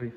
可以。